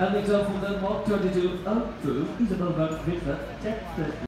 And the example the Mark 22, oh, true, Isabel Van Victor,